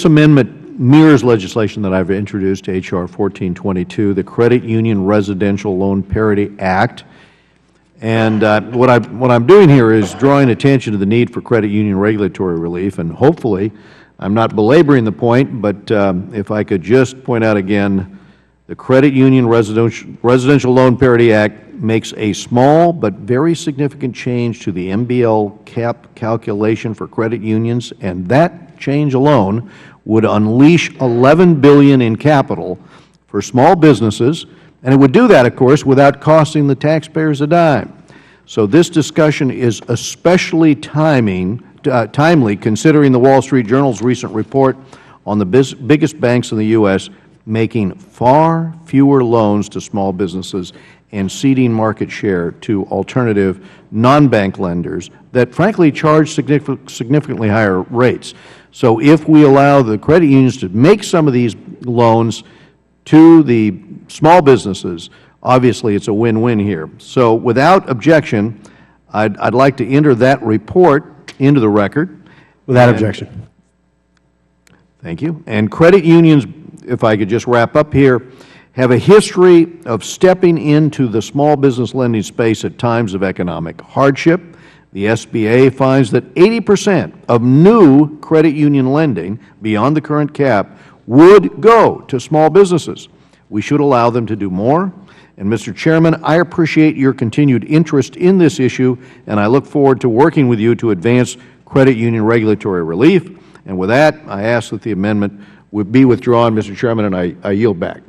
this amendment mirrors legislation that I have introduced, H.R. 1422, the Credit Union Residential Loan Parity Act. And uh, what, I, what I'm doing here is drawing attention to the need for credit union regulatory relief, and hopefully, I'm not belaboring the point, but um, if I could just point out again, the Credit Union Residential, Loan Parity Act makes a small but very significant change to the MBL cap calculation for credit unions, and that change alone would unleash 11 billion in capital for small businesses, and it would do that, of course, without costing the taxpayers a dime. So this discussion is especially timing, uh, timely considering the Wall Street Journal's recent report on the biggest banks in the U.S. making far fewer loans to small businesses and ceding market share to alternative non-bank lenders that frankly charge significantly higher rates. So if we allow the credit unions to make some of these loans to the small businesses, obviously it's a win-win here. So without objection, I'd, I'd like to enter that report into the record. Without objection. Thank you. And credit unions, if I could just wrap up here, have a history of stepping into the small business lending space at times of economic hardship. The SBA finds that 80 percent of new credit union lending beyond the current cap would go to small businesses. We should allow them to do more. And, Mr. Chairman, I appreciate your continued interest in this issue, and I look forward to working with you to advance credit union regulatory relief. And with that, I ask that the amendment would be withdrawn, Mr. Chairman, and I, I yield back.